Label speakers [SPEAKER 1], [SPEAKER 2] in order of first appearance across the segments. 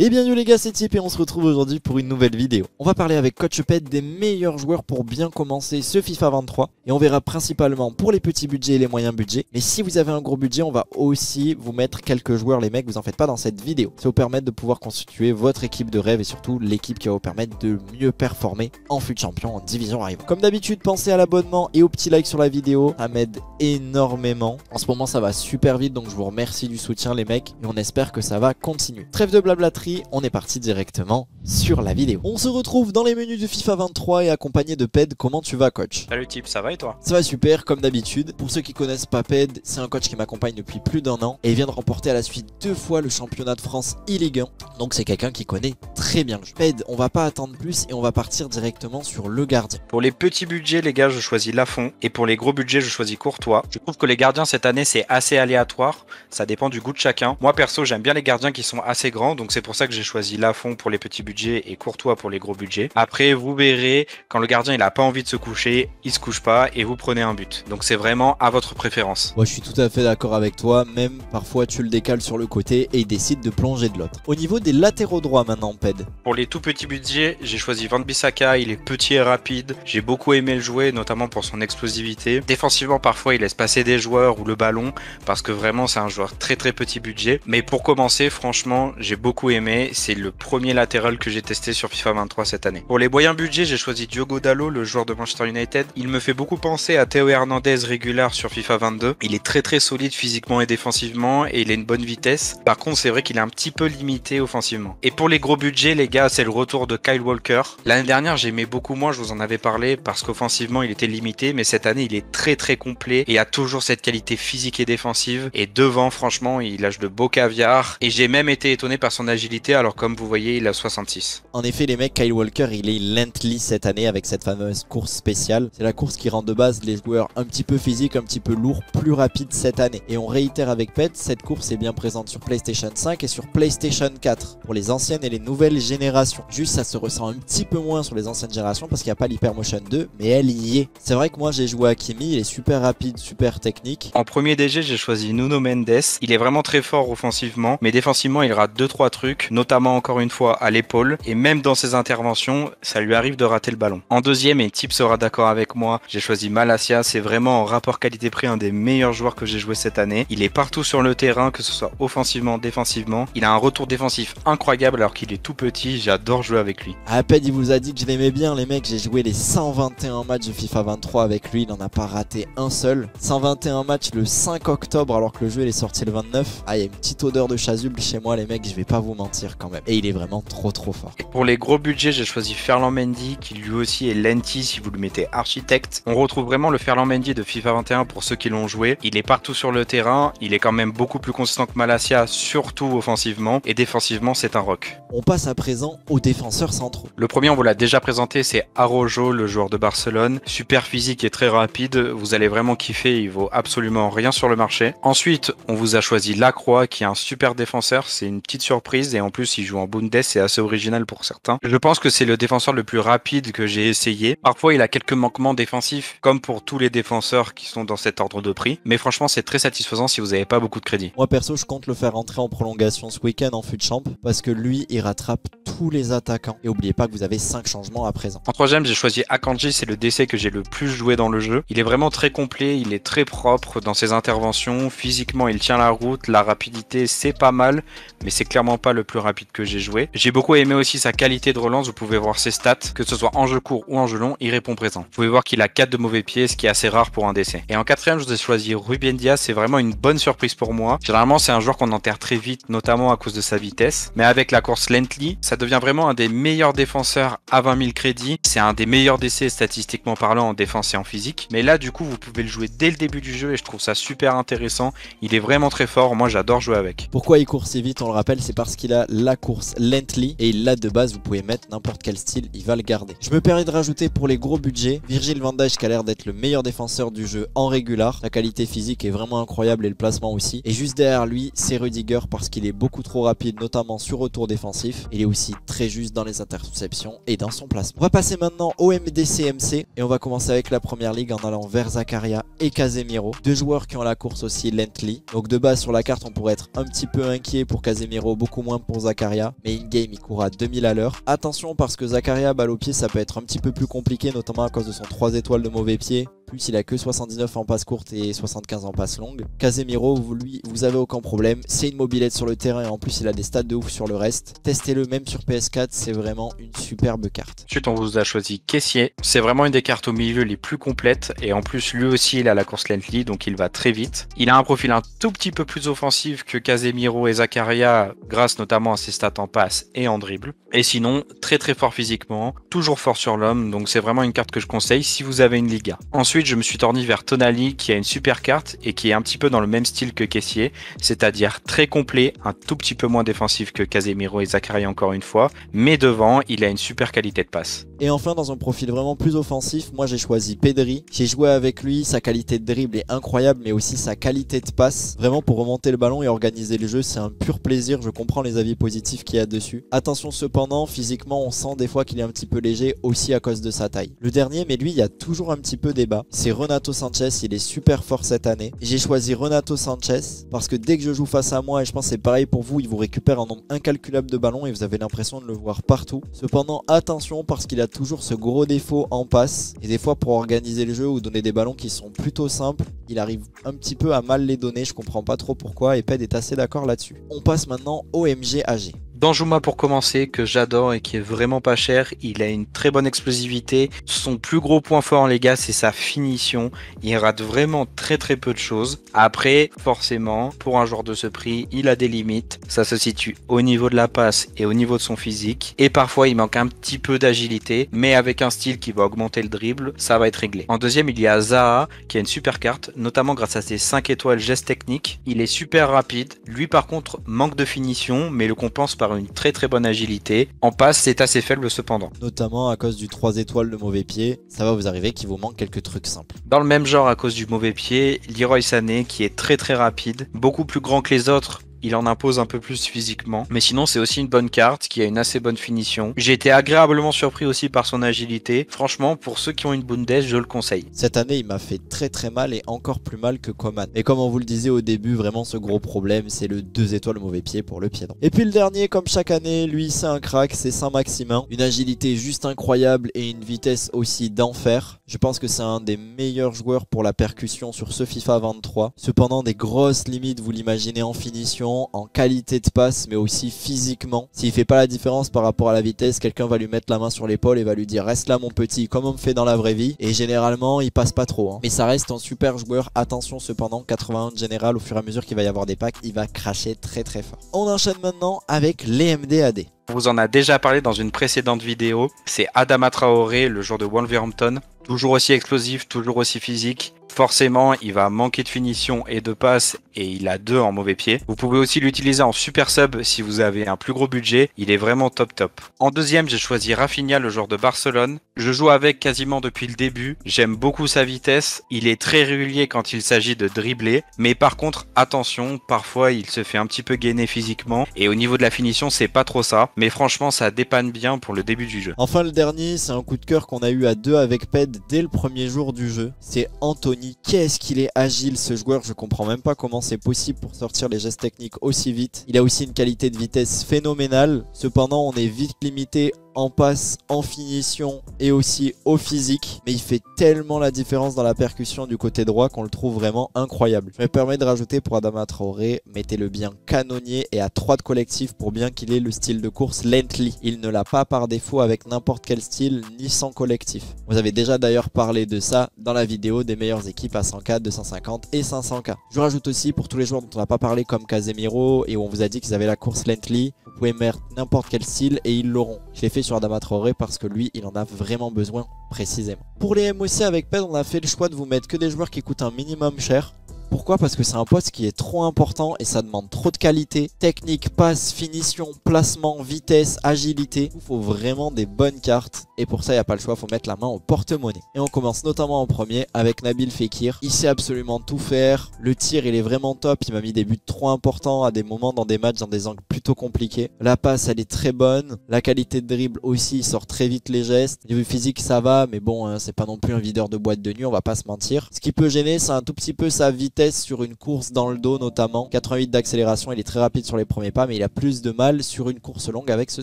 [SPEAKER 1] Et bienvenue les gars, c'est Tip et on se retrouve aujourd'hui pour une nouvelle vidéo. On va parler avec Coach Pet des meilleurs joueurs pour bien commencer ce FIFA 23 et on verra principalement pour les petits budgets et les moyens budgets. Mais si vous avez un gros budget, on va aussi vous mettre quelques joueurs les mecs, vous en faites pas dans cette vidéo. Ça vous permettre de pouvoir constituer votre équipe de rêve et surtout l'équipe qui va vous permettre de mieux performer en fut champion en division arrive. Comme d'habitude, pensez à l'abonnement et au petit like sur la vidéo, ça m'aide énormément. En ce moment ça va super vite donc je vous remercie du soutien les mecs et on espère que ça va continuer. Trêve de blablaterie on est parti directement sur la vidéo. On se retrouve dans les menus de FIFA 23 et accompagné de Ped. Comment tu vas coach?
[SPEAKER 2] Salut type, ça va et toi?
[SPEAKER 1] Ça va super comme d'habitude. Pour ceux qui connaissent pas Ped, c'est un coach qui m'accompagne depuis plus d'un an et vient de remporter à la suite deux fois le championnat de France illégant. Donc c'est quelqu'un qui connaît très bien le jeu. Ped, on va pas attendre plus et on va partir directement sur le gardien.
[SPEAKER 2] Pour les petits budgets les gars, je choisis Lafont et pour les gros budgets, je choisis Courtois. Je trouve que les gardiens cette année c'est assez aléatoire, ça dépend du goût de chacun. Moi perso, j'aime bien les gardiens qui sont assez grands, donc c'est pour ça que j'ai choisi Lafont pour les petits budgets et Courtois pour les gros budgets. Après, vous verrez, quand le gardien il a pas envie de se coucher, il se couche pas et vous prenez un but. Donc c'est vraiment à votre préférence.
[SPEAKER 1] Moi je suis tout à fait d'accord avec toi, même parfois tu le décales sur le côté et il décide de plonger de l'autre. Au niveau des latéraux droits maintenant, Ped.
[SPEAKER 2] Pour les tout petits budgets, j'ai choisi Van Bissaka, il est petit et rapide. J'ai beaucoup aimé le jouer, notamment pour son explosivité. Défensivement, parfois il laisse passer des joueurs ou le ballon parce que vraiment c'est un joueur très très petit budget. Mais pour commencer, franchement, j'ai beaucoup aimé. C'est le premier latéral que j'ai testé sur FIFA 23 cette année. Pour les moyens budgets, j'ai choisi Diogo Dallo, le joueur de Manchester United. Il me fait beaucoup penser à Théo Hernandez régulier sur FIFA 22. Il est très très solide physiquement et défensivement et il a une bonne vitesse. Par contre, c'est vrai qu'il est un petit peu limité offensivement. Et pour les gros budgets, les gars, c'est le retour de Kyle Walker. L'année dernière, j'aimais beaucoup moins, je vous en avais parlé, parce qu'offensivement, il était limité, mais cette année, il est très très complet et a toujours cette qualité physique et défensive. Et devant, franchement, il lâche de beaux caviar. Et j'ai même été étonné par son agilité, alors comme vous voyez, il a 66.
[SPEAKER 1] En effet, les mecs, Kyle Walker, il est lently cette année avec cette fameuse course spéciale. C'est la course qui rend de base les joueurs un petit peu physiques, un petit peu lourds, plus rapides cette année. Et on réitère avec Pet, cette course est bien présente sur PlayStation 5 et sur PlayStation 4 pour les anciennes et les nouvelles générations. Juste, ça se ressent un petit peu moins sur les anciennes générations parce qu'il n'y a pas l'Hypermotion 2, mais elle y est. C'est vrai que moi, j'ai joué à Kimi, il est super rapide, super technique.
[SPEAKER 2] En premier DG, j'ai choisi Nuno Mendes. Il est vraiment très fort offensivement, mais défensivement, il rate 2-3 trucs, notamment encore une fois à l'épaule. Et même dans ses interventions, ça lui arrive de rater le ballon. En deuxième, et Tip sera d'accord avec moi, j'ai choisi Malasia. C'est vraiment en rapport qualité-prix un des meilleurs joueurs que j'ai joué cette année. Il est partout sur le terrain, que ce soit offensivement, défensivement. Il a un retour défensif incroyable alors qu'il est tout petit. J'adore jouer avec lui.
[SPEAKER 1] À peine il vous a dit que je l'aimais bien, les mecs. J'ai joué les 121 matchs de FIFA 23 avec lui. Il n'en a pas raté un seul. 121 matchs le 5 octobre alors que le jeu est sorti le 29. Ah, il y a une petite odeur de chasuble chez moi, les mecs. Je vais pas vous mentir quand même. Et il est vraiment trop trop fort.
[SPEAKER 2] Pour les gros budgets, j'ai choisi Ferland Mendy qui lui aussi est lenti si vous le mettez architecte. On retrouve vraiment le Ferland Mendy de FIFA 21 pour ceux qui l'ont joué. Il est partout sur le terrain. Il est quand même beaucoup plus consistant que Malasia, surtout offensivement. Et défensivement, c'est un rock.
[SPEAKER 1] On passe à présent aux défenseurs centraux.
[SPEAKER 2] Le premier, on vous l'a déjà présenté, c'est Arojo, le joueur de Barcelone. Super physique et très rapide. Vous allez vraiment kiffer. Il vaut absolument rien sur le marché. Ensuite, on vous a choisi Lacroix, qui est un super défenseur. C'est une petite surprise. Et en plus, il joue en Bundes. C'est assez original pour certains. Je pense que c'est le défenseur le plus rapide que j'ai essayé. Parfois, il a quelques manquements défensifs, comme pour tous les défenseurs qui sont dans cet ordre de prix. Mais franchement, c'est très satisfaisant si vous n'avez pas beaucoup de crédit.
[SPEAKER 1] Moi, perso, je compte le faire rentrer en prolongation ce week-end en fut champ parce que lui, il rattrape tous les attaquants. Et oubliez pas que vous avez 5 changements à présent.
[SPEAKER 2] En troisième, j'ai choisi Akanji, c'est le DC que j'ai le plus joué dans le jeu. Il est vraiment très complet, il est très propre dans ses interventions. Physiquement, il tient la route, la rapidité, c'est pas mal, mais c'est clairement pas le plus rapide que j'ai joué. J'ai beaucoup aimé aussi sa qualité de relance, vous pouvez voir ses stats, que ce soit en jeu court ou en jeu long, il répond présent. Vous pouvez voir qu'il a 4 de mauvais pieds, ce qui est assez rare pour un DC. Et en quatrième, je vous ai choisi Ruben Diaz, c'est vraiment une bonne surprise pour moi. Généralement, c'est un joueur qu'on enterre très vite, notamment à cause de sa vitesse. Mais avec la course Lently, ça devient vraiment un des meilleurs défenseurs à 20 000 crédits. C'est un des meilleurs DC statistiquement parlant en défense et en physique. Mais là, du coup, vous pouvez le jouer dès le début du jeu et je trouve ça super intéressant. Il est vraiment très fort. Moi, j'adore jouer avec.
[SPEAKER 1] Pourquoi il court si vite On le rappelle, c'est parce qu'il a la course Lently et il l'a de base. Vous pouvez mettre n'importe quel style, il va le garder. Je me permets de rajouter pour les gros budgets Virgil van Dijk qui a l'air d'être le meilleur défenseur du jeu en régular. La qualité physique est vraiment incroyable et le placement aussi. Et juste derrière lui, c'est Rudiger parce qu'il est beaucoup trop rapide, notamment sur retour défensif. Il est aussi très juste dans les interceptions et dans son placement. On va passer maintenant au MDCMC et on va commencer avec la première ligue en allant vers Zakaria et Casemiro. Deux joueurs qui ont la course aussi lently. Donc de base sur la carte on pourrait être un petit peu inquiet pour Casemiro, beaucoup moins pour Zakaria. Mais in-game il court à 2000 à l'heure. Attention parce que Zakaria balle au pied ça peut être un petit peu plus compliqué notamment à cause de son 3 étoiles de mauvais pied plus il a que 79 en passe courte et 75 en passe longue. Casemiro, vous, lui, vous avez aucun problème. C'est une mobilette sur le terrain et en plus il a des stats de ouf sur le reste. Testez-le même sur PS4, c'est vraiment une superbe carte.
[SPEAKER 2] Ensuite, on vous a choisi Caissier. C'est vraiment une des cartes au milieu les plus complètes et en plus lui aussi il a la course lently donc il va très vite. Il a un profil un tout petit peu plus offensif que Casemiro et Zakaria grâce notamment à ses stats en passe et en dribble. Et sinon, très très fort physiquement, toujours fort sur l'homme donc c'est vraiment une carte que je conseille si vous avez une Liga. Ensuite, je me suis tourné vers Tonali qui a une super carte et qui est un petit peu dans le même style que Caissier, c'est-à-dire très complet, un tout petit peu moins défensif que Casemiro et Zachary encore une fois, mais devant, il a une super qualité de passe.
[SPEAKER 1] Et enfin, dans un profil vraiment plus offensif, moi j'ai choisi Pedri. J'ai joué avec lui, sa qualité de dribble est incroyable, mais aussi sa qualité de passe. Vraiment pour remonter le ballon et organiser le jeu, c'est un pur plaisir. Je comprends les avis positifs qu'il y a dessus. Attention cependant, physiquement, on sent des fois qu'il est un petit peu léger aussi à cause de sa taille. Le dernier, mais lui, il y a toujours un petit peu débat c'est Renato Sanchez. Il est super fort cette année. J'ai choisi Renato Sanchez parce que dès que je joue face à moi, et je pense que c'est pareil pour vous, il vous récupère un nombre incalculable de ballons et vous avez l'impression de le voir partout. Cependant, attention parce qu'il a toujours ce gros défaut en passe. Et des fois, pour organiser le jeu ou donner des ballons qui sont plutôt simples, il arrive un petit peu à mal les donner. Je comprends pas trop pourquoi et Ped est assez d'accord là-dessus. On passe maintenant au MG AG.
[SPEAKER 2] Danjuma pour commencer, que j'adore et qui est vraiment pas cher. Il a une très bonne explosivité. Son plus gros point fort, les gars, c'est sa finition. Il rate vraiment très très peu de choses. Après, forcément, pour un joueur de ce prix, il a des limites. Ça se situe au niveau de la passe et au niveau de son physique. Et parfois, il manque un petit peu d'agilité. Mais avec un style qui va augmenter le dribble, ça va être réglé. En deuxième, il y a Zaha, qui a une super carte, notamment grâce à ses 5 étoiles gestes techniques. Il est super rapide. Lui, par contre, manque de finition, mais le compense par une très très bonne agilité. En passe, c'est assez faible cependant.
[SPEAKER 1] Notamment à cause du 3 étoiles de mauvais pied, ça va vous arriver qu'il vous manque quelques trucs simples.
[SPEAKER 2] Dans le même genre, à cause du mauvais pied, Leroy Sané qui est très très rapide, beaucoup plus grand que les autres, il en impose un peu plus physiquement. Mais sinon, c'est aussi une bonne carte qui a une assez bonne finition. J'ai été agréablement surpris aussi par son agilité. Franchement, pour ceux qui ont une Bundes, je le conseille.
[SPEAKER 1] Cette année, il m'a fait très très mal et encore plus mal que Coman. Et comme on vous le disait au début, vraiment ce gros problème, c'est le 2 étoiles mauvais pied pour le pied droit. Et puis le dernier, comme chaque année, lui, c'est un crack, c'est Saint-Maximin. Une agilité juste incroyable et une vitesse aussi d'enfer. Je pense que c'est un des meilleurs joueurs pour la percussion sur ce FIFA 23. Cependant, des grosses limites, vous l'imaginez en finition en qualité de passe, mais aussi physiquement. S'il fait pas la différence par rapport à la vitesse, quelqu'un va lui mettre la main sur l'épaule et va lui dire reste là mon petit, comme on me fait dans la vraie vie. Et généralement, il passe pas trop. Hein. Mais ça reste un super joueur. Attention cependant, 81 de général, au fur et à mesure qu'il va y avoir des packs, il va cracher très très fort. On enchaîne maintenant avec les MDAD.
[SPEAKER 2] On vous en a déjà parlé dans une précédente vidéo. C'est Adama Traoré, le joueur de Wolverhampton. Toujours aussi explosif, toujours aussi physique forcément il va manquer de finition et de passe et il a deux en mauvais pied. Vous pouvez aussi l'utiliser en super sub si vous avez un plus gros budget, il est vraiment top top. En deuxième j'ai choisi Rafinha le joueur de Barcelone. Je joue avec quasiment depuis le début, j'aime beaucoup sa vitesse, il est très régulier quand il s'agit de dribbler, mais par contre attention, parfois il se fait un petit peu gainer physiquement et au niveau de la finition c'est pas trop ça, mais franchement ça dépanne bien pour le début du jeu.
[SPEAKER 1] Enfin le dernier c'est un coup de cœur qu'on a eu à deux avec Ped dès le premier jour du jeu, c'est Anthony. Qu'est-ce qu'il est agile ce joueur, je comprends même pas comment c'est possible pour sortir les gestes techniques aussi vite. Il a aussi une qualité de vitesse phénoménale, cependant on est vite limité en passe, en finition et aussi au physique. Mais il fait tellement la différence dans la percussion du côté droit qu'on le trouve vraiment incroyable. Je me permets de rajouter pour Adama Traoré, mettez-le bien canonnier et à 3 de collectif pour bien qu'il ait le style de course lently. Il ne l'a pas par défaut avec n'importe quel style ni sans collectif. Vous avez déjà d'ailleurs parlé de ça dans la vidéo des meilleures équipes à 100k, 250 et 500k. Je rajoute aussi pour tous les joueurs dont on n'a pas parlé comme Casemiro et où on vous a dit qu'ils avaient la course lently, vous pouvez mettre n'importe quel style et ils l'auront. Je l'ai fait sur Adama parce que lui, il en a vraiment besoin précisément. Pour les MOC avec PED, on a fait le choix de vous mettre que des joueurs qui coûtent un minimum cher. Pourquoi? Parce que c'est un poste qui est trop important et ça demande trop de qualité. Technique, passe, finition, placement, vitesse, agilité. Il faut vraiment des bonnes cartes. Et pour ça, il n'y a pas le choix, il faut mettre la main au porte-monnaie. Et on commence notamment en premier avec Nabil Fekir. Il sait absolument tout faire. Le tir, il est vraiment top. Il m'a mis des buts trop importants à des moments dans des matchs, dans des angles plutôt compliqués. La passe, elle est très bonne. La qualité de dribble aussi, il sort très vite les gestes. Niveau physique, ça va, mais bon, hein, c'est pas non plus un videur de boîte de nuit, on va pas se mentir. Ce qui peut gêner, c'est un tout petit peu sa vitesse sur une course dans le dos notamment. 88 d'accélération, il est très rapide sur les premiers pas, mais il a plus de mal sur une course longue avec ce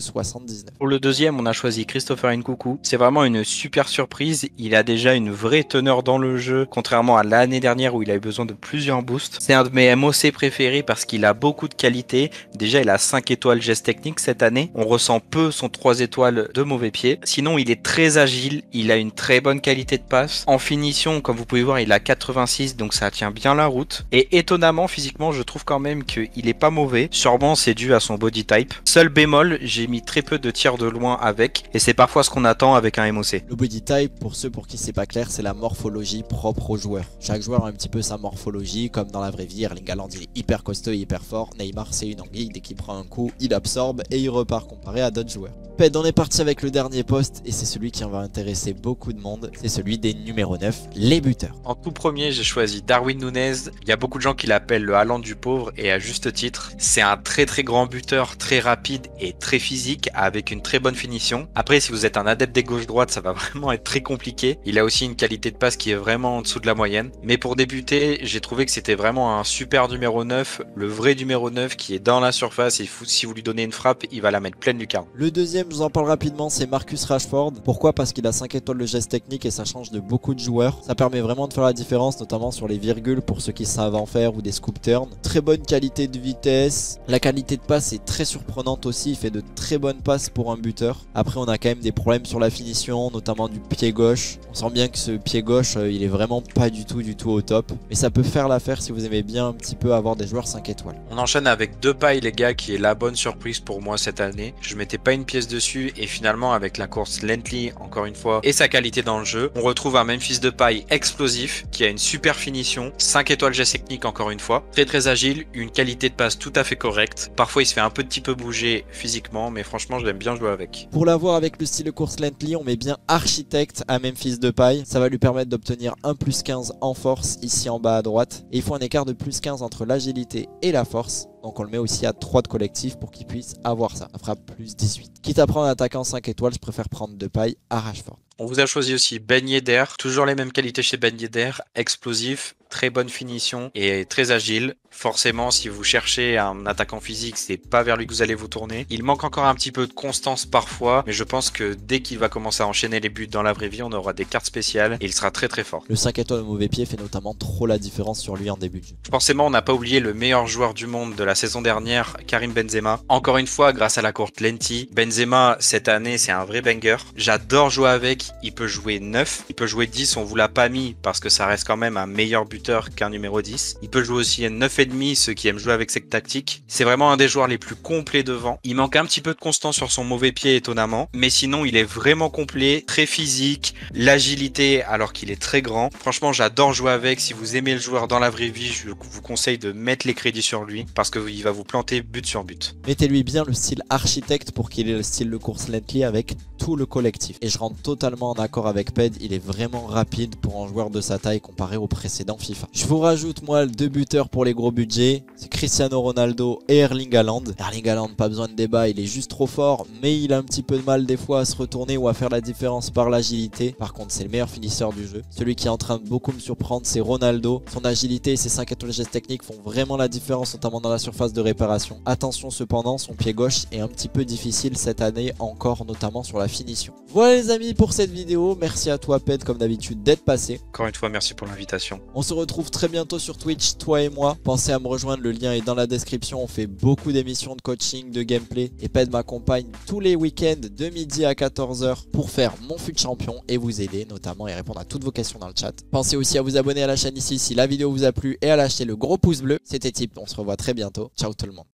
[SPEAKER 1] 79.
[SPEAKER 2] Pour le deuxième, on a choisi Christopher Nkoukou. C'est vraiment une super surprise. Il a déjà une vraie teneur dans le jeu, contrairement à l'année dernière où il avait besoin de plusieurs boosts. C'est un de mes MOC préférés parce qu'il a beaucoup de qualité. Déjà, il a 5 étoiles geste technique cette année. On ressent peu son 3 étoiles de mauvais pied. Sinon, il est très agile. Il a une très bonne qualité de passe. En finition, comme vous pouvez voir, il a 86, donc ça tient bien route. Et étonnamment, physiquement, je trouve quand même qu'il est pas mauvais. Sûrement, c'est dû à son body type. Seul bémol, j'ai mis très peu de tirs de loin avec, et c'est parfois ce qu'on attend avec un MOC.
[SPEAKER 1] Le body type, pour ceux pour qui c'est pas clair, c'est la morphologie propre au joueur. Chaque joueur a un petit peu sa morphologie, comme dans la vraie vie. Erling Haaland, il est hyper costaud et hyper fort. Neymar, c'est une anguille. Dès qu'il prend un coup, il absorbe et il repart comparé à d'autres joueurs. Ped, on est parti avec le dernier poste et c'est celui qui en va intéresser beaucoup de monde. C'est celui des numéros 9, les buteurs.
[SPEAKER 2] En tout premier, j'ai choisi Darwin Nunez. Il y a beaucoup de gens qui l'appellent le Haaland du pauvre et à juste titre. C'est un très très grand buteur, très rapide et très physique avec une très bonne finition. Après, si vous êtes un adepte des gauche-droite, ça va vraiment être très compliqué. Il a aussi une qualité de passe qui est vraiment en dessous de la moyenne. Mais pour débuter, j'ai trouvé que c'était vraiment un super numéro 9, le vrai numéro 9 qui est dans la surface et si vous lui donnez une frappe, il va la mettre pleine du carreau.
[SPEAKER 1] Le deuxième je vous en parle rapidement, c'est Marcus Rashford. Pourquoi? Parce qu'il a 5 étoiles de geste technique et ça change de beaucoup de joueurs. Ça permet vraiment de faire la différence, notamment sur les virgules pour ceux qui savent en faire ou des scoop turns. Très bonne qualité de vitesse. La qualité de passe est très surprenante aussi. Il fait de très bonnes passes pour un buteur. Après, on a quand même des problèmes sur la finition, notamment du pied gauche. On sent bien que ce pied gauche, euh, il est vraiment pas du tout, du tout au top. Mais ça peut faire l'affaire si vous aimez bien un petit peu avoir des joueurs 5 étoiles.
[SPEAKER 2] On enchaîne avec deux pailles, les gars, qui est la bonne surprise pour moi cette année. Je mettais pas une pièce et finalement avec la course Lentley encore une fois et sa qualité dans le jeu, on retrouve un Memphis de paille explosif qui a une super finition, 5 étoiles geste encore une fois, très très agile, une qualité de passe tout à fait correcte. Parfois il se fait un petit peu bouger physiquement mais franchement je l'aime bien jouer avec.
[SPEAKER 1] Pour l'avoir avec le style de course Lentley, on met bien architecte à Memphis de paille. Ça va lui permettre d'obtenir un plus 15 en force ici en bas à droite et il faut un écart de plus 15 entre l'agilité et la force. Donc on le met aussi à 3 de collectif pour qu'il puisse avoir ça. Ça fera plus 18. Quitte à prendre un attaquant 5 étoiles, je préfère prendre de paille à Rashford.
[SPEAKER 2] On vous a choisi aussi Ben Yedder, toujours les mêmes qualités chez Ben Yedder, explosif, très bonne finition et très agile. Forcément, si vous cherchez un attaquant physique, c'est pas vers lui que vous allez vous tourner. Il manque encore un petit peu de constance parfois, mais je pense que dès qu'il va commencer à enchaîner les buts dans la vraie vie, on aura des cartes spéciales et il sera très très fort.
[SPEAKER 1] Le 5 étoiles au mauvais pied fait notamment trop la différence sur lui en début de jeu.
[SPEAKER 2] Forcément, on n'a pas oublié le meilleur joueur du monde de la saison dernière, Karim Benzema. Encore une fois, grâce à la courte Lenti, Benzema cette année, c'est un vrai banger. J'adore jouer avec, il peut jouer 9, il peut jouer 10, on vous l'a pas mis parce que ça reste quand même un meilleur buteur qu'un numéro 10. Il peut jouer aussi à 9,5, ceux qui aiment jouer avec cette tactique. C'est vraiment un des joueurs les plus complets devant. Il manque un petit peu de constance sur son mauvais pied étonnamment, mais sinon il est vraiment complet, très physique, l'agilité alors qu'il est très grand. Franchement, j'adore jouer avec. Si vous aimez le joueur dans la vraie vie, je vous conseille de mettre les crédits sur lui parce qu'il va vous planter but sur but.
[SPEAKER 1] Mettez-lui bien le style architecte pour qu'il ait le style de course Lentley avec tout le collectif. Et je rentre totalement en accord avec Ped, il est vraiment rapide pour un joueur de sa taille comparé au précédent FIFA. Je vous rajoute moi deux buteurs pour les gros budgets, c'est Cristiano Ronaldo et Erling Haaland. Erling Haaland, pas besoin de débat, il est juste trop fort, mais il a un petit peu de mal des fois à se retourner ou à faire la différence par l'agilité. Par contre, c'est le meilleur finisseur du jeu. Celui qui est en train de beaucoup me surprendre, c'est Ronaldo. Son agilité et ses 5 étoiles gestes techniques font vraiment la différence, notamment dans la surface de réparation. Attention cependant, son pied gauche est un petit peu difficile cette année, encore notamment sur la finition. Voilà les amis pour cette vidéo, merci à toi Ped comme d'habitude d'être passé.
[SPEAKER 2] Encore une fois, merci pour l'invitation.
[SPEAKER 1] On se retrouve très bientôt sur Twitch, toi et moi. Pensez à me rejoindre, le lien est dans la description. On fait beaucoup d'émissions de coaching, de gameplay. Et Ped m'accompagne tous les week-ends de midi à 14h pour faire mon fut champion et vous aider notamment et répondre à toutes vos questions dans le chat. Pensez aussi à vous abonner à la chaîne ici si la vidéo vous a plu et à lâcher le gros pouce bleu. C'était Tip, on se revoit très bientôt. Ciao tout le monde.